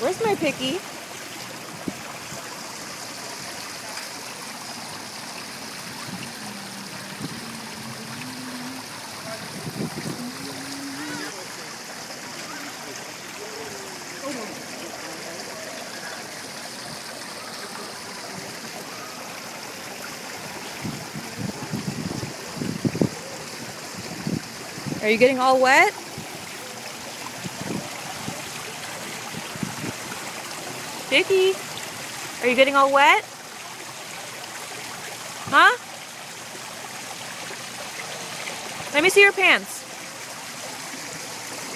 Where's my Piki? Are you getting all wet? Vicky, are you getting all wet? Huh? Let me see your pants.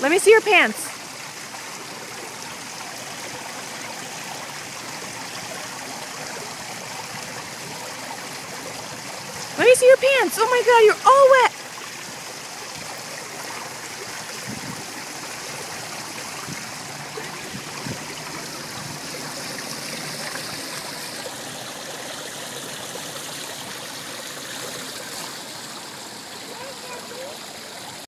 Let me see your pants. Let me see your pants. Oh my god, you're all wet.